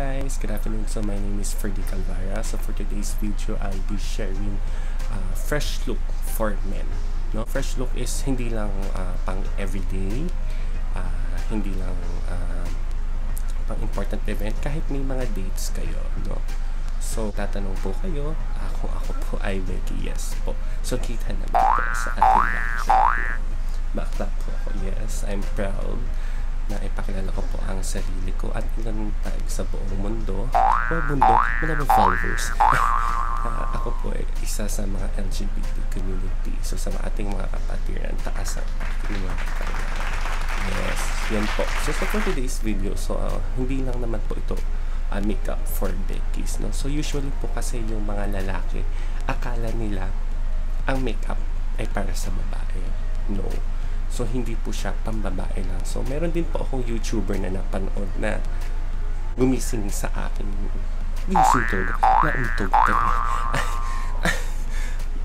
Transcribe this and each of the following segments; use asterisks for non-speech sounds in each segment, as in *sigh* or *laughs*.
guys, good afternoon. So my name is Ferdy Calvara. So for today's video, I'll be sharing uh, fresh look for men. No, fresh look is hindi lang uh, pang everyday, uh, hindi lang uh, pang important event, kahit may mga dates kayo, no. So tatanong po kayo, ako ako po ay Becky, yes po. So kita naman po sa ating backdrop. Backdrop po yes, I'm proud na ipakilala ko po ang sarili ko at ilan tayo sa buong mundo o mundo, mga followers. uh, *laughs* ako po ay isa sa mga LGBT community. So sa ating mga kapatiran, taas ang ating mga kapatiran. Yes, yan po. So, so for today's video, so uh, hindi lang naman po ito uh, makeup for Becky's. No? So usually po kasi yung mga lalaki, akala nila ang makeup ay para sa babae. No So, hindi po siya pambabae lang. So, meron din po akong YouTuber na napanood na gumising sa akin. Gising to. Nauntog to.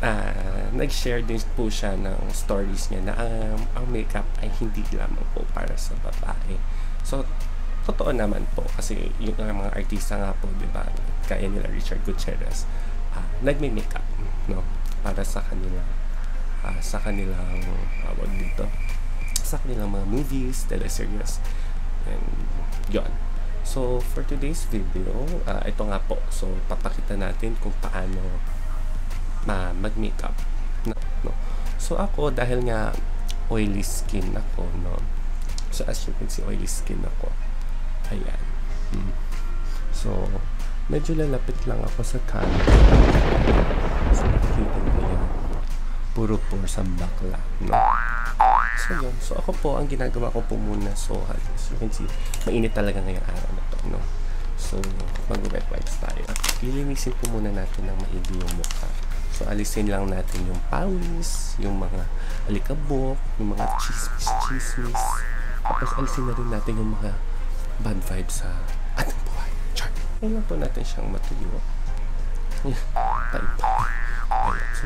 uh, *laughs* nag-share din po siya ng stories niya na um, ang makeup ay hindi lamang po para sa babae. So, totoo naman po kasi yung mga artista nga po, di ba, kaya nila Richard Gutierrez, uh, nagme-makeup, no, para sa kanila uh, sa kanilang uh, dito sa kanilang mga movies, teleseries and yon so for today's video uh, ito nga po. So papakita natin kung paano ma mag makeup no, so ako dahil nga oily skin ako no? So as you can see oily skin ako. Ayan. Hmm. so medyo lalapit lang ako sa camera. So nakikita nyo yan puro pores ang bakla. No? So yun. So ako po, ang ginagawa ko po muna, so as you can see, mainit talaga ngayong araw na to. No? So, mag-wet wipes tayo. At lilinisin po muna natin ng maigi yung mukha. So, alisin lang natin yung pawis, yung mga alikabok, yung mga chismis-chismis. Tapos, alisin na rin natin yung mga bad vibes sa ating buhay. Char! Ngayon po natin siyang matuyo. Tayo-tayo.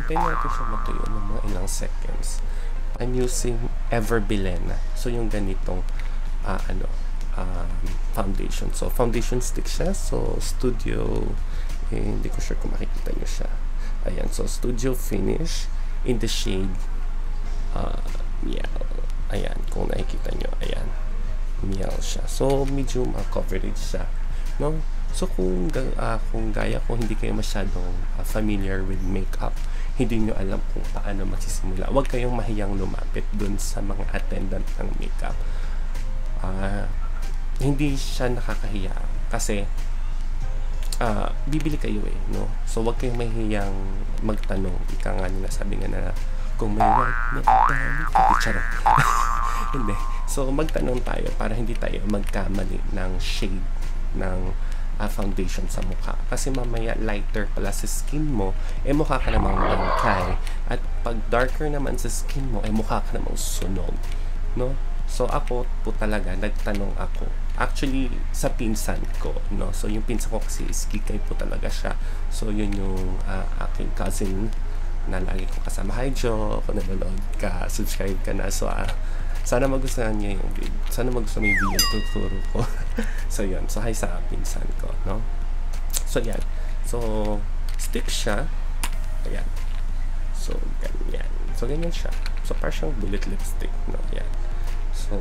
Tayo natin siya matuyo ng mga ilang seconds. I'm using Everbilena. So, yung ganitong uh, ano, um, foundation. So, foundation stick siya. So, Studio, eh, hindi ko sure kung makikita nyo siya. Ayan. So, Studio Finish in the shade uh, Miel. Ayan. Kung nakikita nyo. Ayan. Miel siya. So, medium uh, coverage siya. No? So kung, uh, kung gaya ko hindi kayo masyadong uh, familiar with makeup, hindi nyo alam kung paano magsisimula. Huwag kayong mahiyang lumapit dun sa mga attendant ng makeup. Uh, hindi siya nakakahiya kasi uh, bibili kayo eh, no? So, wag kayong mahiyang magtanong. Ika nga nila sabi nga na kung may white na dami, charot. *laughs* hindi. So, magtanong tayo para hindi tayo magkamali ng shade ng uh, foundation sa mukha. Kasi mamaya lighter pala sa skin mo, eh mukha ka namang bangkay. At pag darker naman sa skin mo, eh mukha ka namang sunog. No? So ako po talaga, nagtanong ako. Actually, sa pinsan ko, no? So yung pinsan ko kasi is kikay po talaga siya. So yun yung uh, aking cousin na lagi ko kasama. Hi Jo, kung nanonood ka, subscribe ka na. So uh, sana magustuhan niyo yung video. Sana magustuhan yung video tuturo ko. *laughs* so, yun. So, hi sa pinsan ko, no? So, yan. So, stick siya. Ayan. So, ganyan. So, ganyan siya. So, parang bullet lipstick, no? Ayan. So,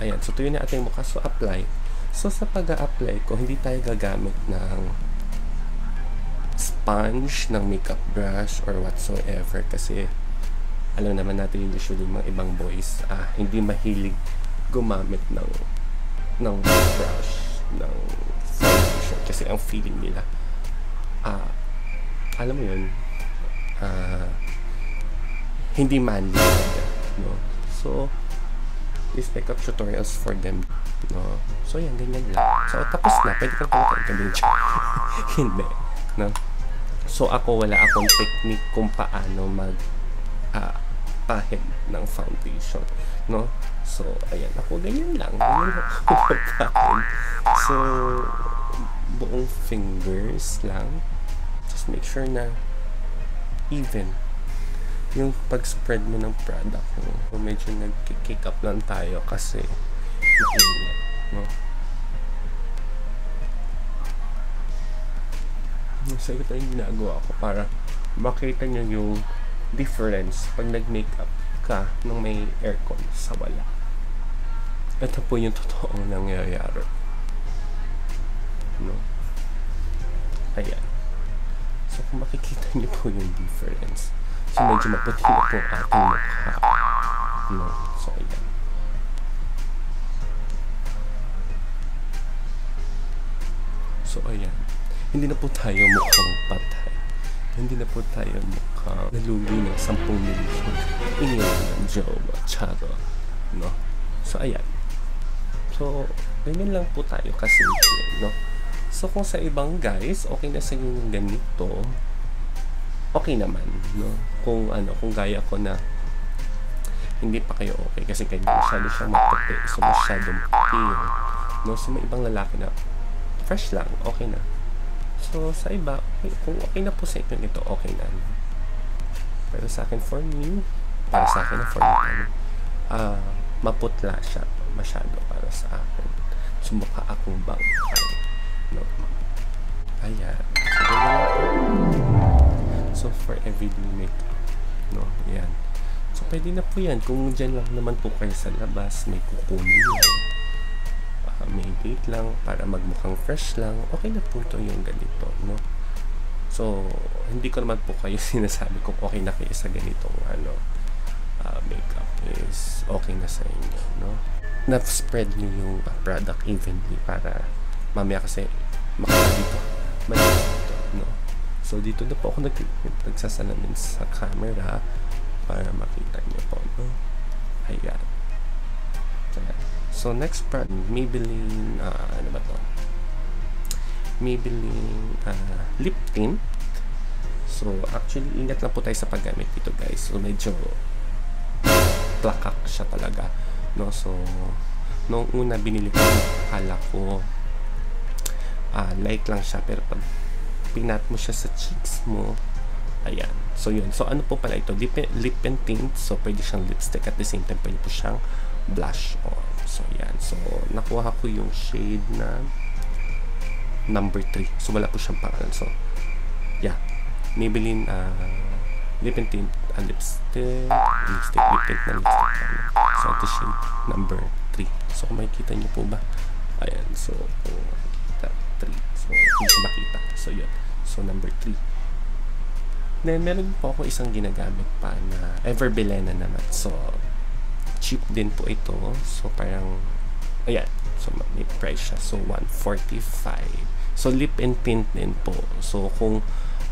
ayan. So, tuyo na ating mukha. So, apply. So, sa pag-a-apply ko, hindi tayo gagamit ng sponge, ng makeup brush, or whatsoever. Kasi, alam naman natin usually mga ibang boys uh, hindi mahilig gumamit ng ng brush ng foundation. Kasi ang feeling nila uh, alam mo yun uh, hindi manly no? So these makeup tutorials for them no? So yan ganyan lang. So tapos na pwede kang kumakain ka *laughs* hindi no? So ako wala akong technique kung paano mag uh, pahid ng foundation. No? So, ayan. Ako, ganyan lang. *laughs* Ganyan. So, buong fingers lang. Just make sure na even yung pag-spread mo ng product mo. So, medyo nag-kick up lang tayo kasi mainit. No? So, ito yung ginagawa ko para makita nyo yung difference pag nag-makeup ka nung may aircon sa wala. Ito po yung totoong nangyayari. No? Ayan. So, kung makikita niyo po yung difference. So, medyo maputi na po ating mukha. No? So, ayan. So, ayan. Hindi na po tayo mukhang patay. Hindi na po tayo mukhang nalugi ng 10 milyon. Iniwan ng jowa, charo. No? So, ayan. So, ganyan lang po tayo kasimple, no? So, kung sa ibang guys, okay na sa yung ganito, okay naman, no? Kung ano, kung gaya ko na hindi pa kayo okay kasi kayo masyado siyang maputi so masyadong pale no so may ibang lalaki na fresh lang okay na so sa iba kung okay na po sa inyo ito okay na. Pero sa akin for me para sa akin for me uh, maputla siya masyado para sa akin. Sumukha akong bangkay no ayan. So so for everyday makeup no yan. So, pwede na po yan. Kung dyan lang naman po kayo sa labas, may kukunin lang. Uh, may date lang para magmukhang fresh lang. Okay na po ito yung ganito, no? So, hindi ko naman po kayo *laughs* sinasabi kung okay na kayo sa ganitong ano, uh, makeup is okay na sa inyo, no? Na-spread nyo yung product evenly para mamaya kasi makaka dito. Malis dito, no? So, dito na po ako nag nagsasalamin sa camera para makita niyo po, no? Ayan. So, next product, Maybelline, uh, ano ba to? Maybelline uh, lip tint. So, actually, ingat lang po tayo sa paggamit dito, guys. So, medyo plakak siya talaga. No? So, nung una binili ko, kala ko uh, light lang siya. Pero pag pinat mo siya sa cheeks mo, ayan, So, yun. So, ano po pala ito? Lip, lip and tint. So, pwede siyang lipstick. At the same time, pwede po siyang blush on. So, yan. So, nakuha ko yung shade na number 3. So, wala po siyang pangalan. So, yeah. Maybelline uh, lip and tint uh, lipstick. Lipstick. Lip tint na lipstick. So, ito shade number 3. So, kung makikita niyo po ba? Ayan. So, uh, 3. So, hindi siya makita. So, yun. So, number 3. Then, meron po ako isang ginagamit pa na Everbelena naman. So, cheap din po ito. So, parang, ayan. So, may price siya. So, 145 So, lip and tint din po. So, kung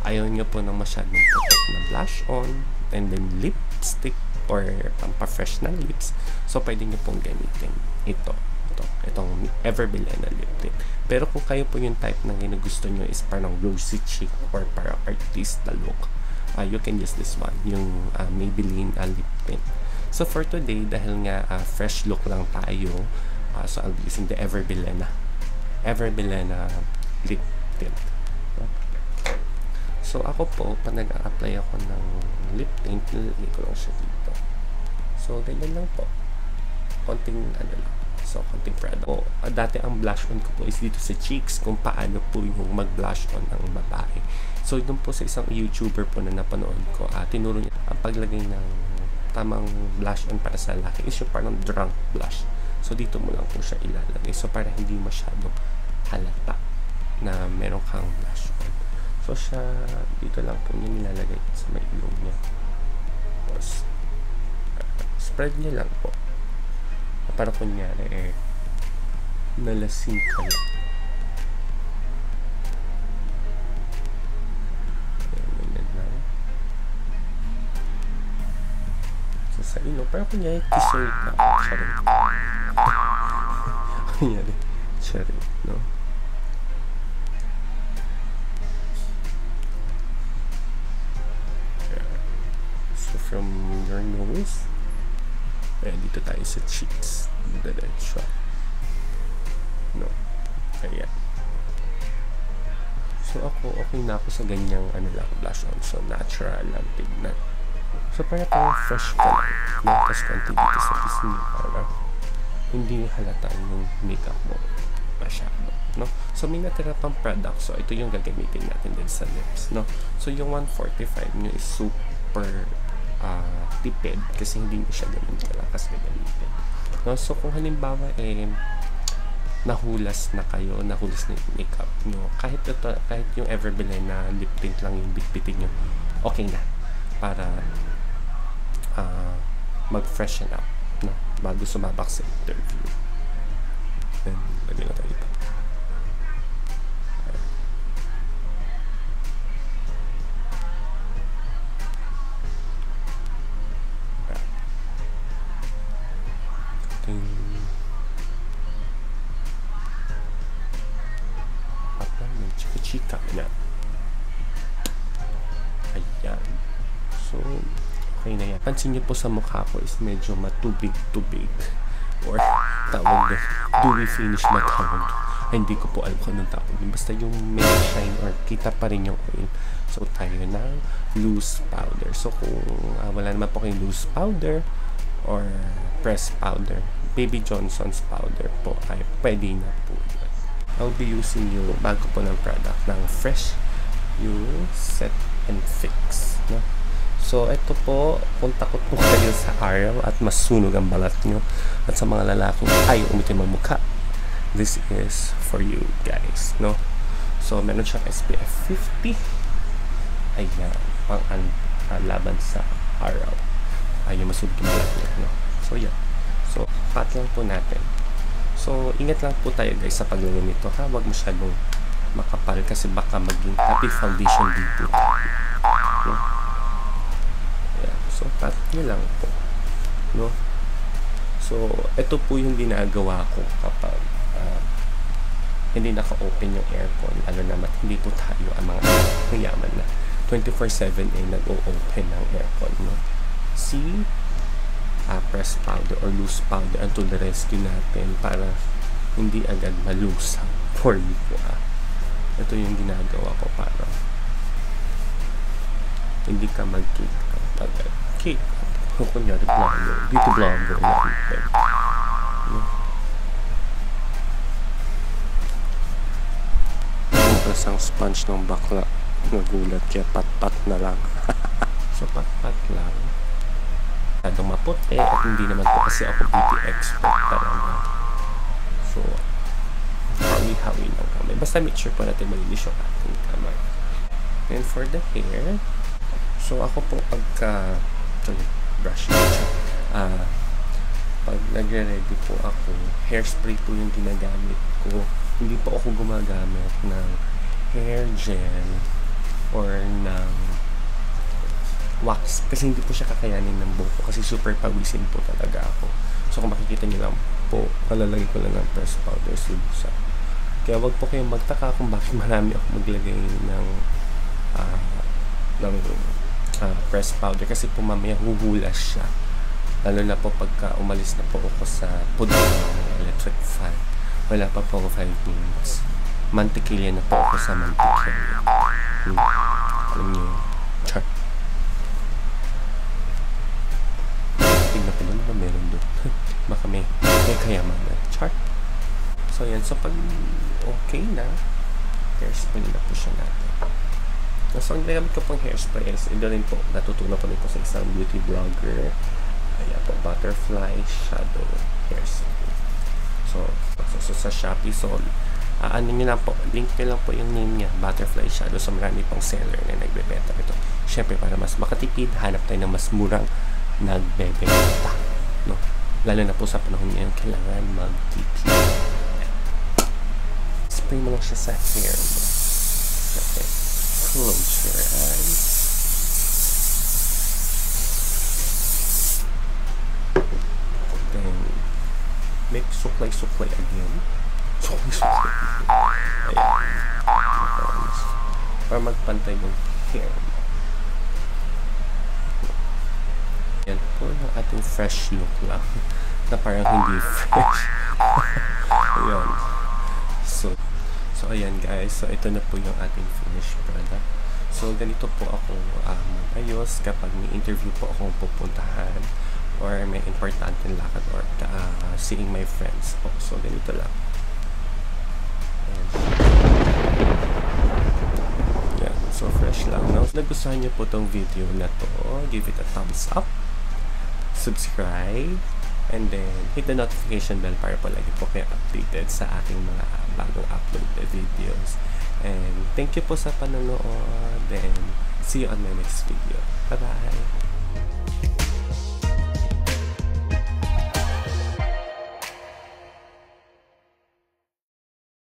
ayaw nyo po ng masyadong putok na blush on, and then lipstick or pampa-fresh na lips, so, pwede nyo pong gamitin ito. Ito. Itong Everbelena lip tint. Pero kung kayo po yung type na ginugusto nyo is parang glossy cheek or parang artista look, uh, you can use this one, yung uh, Maybelline uh, lip tint. So for today, dahil nga uh, fresh look lang tayo, uh, so I'll be using the Everbelena. Everbelena lip tint. So ako po, pag nag-apply ako ng lip tint, nilagay ko lang siya dito. So ganyan lang po. Konting ano lang. So, konting product. O, uh, dati ang blush on ko po is dito sa cheeks kung paano po yung mag-blush on ng babae. So, doon po sa isang YouTuber po na napanood ko, uh, tinuro niya ang paglagay ng tamang blush on para sa lalaki is yung parang drunk blush. So, dito mo lang po siya ilalagay. So, para hindi masyado halata na meron kang blush on. So, siya, dito lang po niya nilalagay sa may ilong niya. Tapos, spread niya lang po. Para kunyari, eh, nalasing ka lang. Pero kunyari, t-shirt na. Sorry. *laughs* kunyari, sorry, no? So, from your nose, ayan, dito tayo sa cheeks. Diretso. No? Ayan. So, ako, okay na ako sa ganyang, ano lang, blush on. So, natural lang tignan. So, para parang fresh pa lang. Tapos konti dito sa kiss mo para hindi halata yung makeup mo. masyado, no? So, may natira pang product. So, ito yung gagamitin natin din sa lips, no? So, yung 145 nyo is super uh, tipid kasi hindi nyo siya ganun kalakas gagamitin. No? So, kung halimbawa, eh, nahulas na kayo, nahulas na yung makeup nyo, kahit, ito, kahit yung Everbelen na lip tint lang yung bitbitin nyo, okay na. Para uh, mag-freshen up no? bago sumabak sa interview. Then, lagyan na tayo Pansin niyo po sa mukha ko is medyo matubig-tubig. Or tawag na dewy finish na tawag. Ay, hindi ko po alam kung anong tawag. Basta yung may shine or kita pa rin yung oil. So, tayo ng loose powder. So, kung uh, wala naman po kayong loose powder or pressed powder, Baby Johnson's powder po ay pwede na po yun. I'll be using yung bago po ng product ng Fresh yung Set and Fix. So, ito po, kung takot po *laughs* kayo sa araw at masunog ang balat nyo at sa mga lalaking ayaw umitim ang mukha, this is for you guys, no? So, meron siyang SPF 50. Ayan, pang uh, laban sa araw. Ayaw masunog ang balat nyo, no? So, yan. So, pat lang po natin. So, ingat lang po tayo guys sa paglagay nito, ha? Huwag masyadong makapal kasi baka maging happy foundation dito. So, nyo lang po. No? So, ito po yung ginagawa ko kapag uh, hindi naka-open yung aircon. Lalo naman, hindi po tayo ang mga yaman na 24-7 ay nag-o-open ng aircon. No? See? Uh, press powder or loose powder to the rescue natin para hindi agad malusang for you po. Ah. Ito yung ginagawa ko para hindi ka mag-cake agad cake. Kung kunyari vlogger, dito vlogger na item. Tapos ang sponge ng bakla, nagulat kaya pat-pat na lang. *laughs* so pat-pat lang. Masyadong maputi at hindi naman po kasi ako beauty expert talaga. So, hawi-hawi lang kami. Basta make sure po natin malinis yung ating kamay. And for the hair, so ako po pagka actually brush uh, pag nagre-ready po ako hairspray po yung ginagamit ko. Hindi po ako gumagamit ng hair gel or ng wax kasi hindi po siya kakayanin ng buko kasi super pawisin po talaga ako. So kung makikita niyo lang po palalagay ko lang ng press powder sa kaya wag po kayong magtaka kung bakit marami ako maglagay ng uh, ng uh, press powder kasi po mamaya huhulas siya. Lalo na po pagka umalis na po ako sa pudo ng electric fan. Wala pa po 5 minutes. Mantikilya na po ako sa mantikilya. Hmm. alam niyo char. Tingnan ko na ba meron doon. *laughs* Baka may may kayaman na. Char. So yan. So pag okay na hairspray na po siya natin So, ang ginagamit ko pong hairspray is, ito rin po, natutunan ko po sa isang beauty blogger. Ayan po, butterfly shadow hairspray. So, so, so sa Shopee, so, uh, ano nyo lang po, link nyo lang po yung name niya, butterfly shadow. So, marami pong seller na nagbebenta ito. Siyempre, para mas makatipid, hanap tayo ng mas murang nagbebenta. No? Lalo na po sa panahon ngayon, kailangan magtipid. Spray mo lang siya sa hair mo. Okay. Close your eyes. Then, make suklay-suklay again. Suklay-suklay. Ayan. Para magpantay yung hair mo. Yan po yung ating fresh look lang. *laughs* Na parang hindi fresh. *laughs* Ayan. So, So, ayan guys. So, ito na po yung ating finished product. So, ganito po ako ah, um, ayos kapag may interview po akong pupuntahan or may important lakad or uh, seeing my friends po. So, ganito lang. Ayan. Ayan. So, fresh lang. Now, nagustuhan niyo po tong video na to, give it a thumbs up, subscribe, and then hit the notification bell para po lagi po kayo updated sa ating mga bagong upload na videos. And thank you po sa panonood, and see you on my next video. Bye-bye!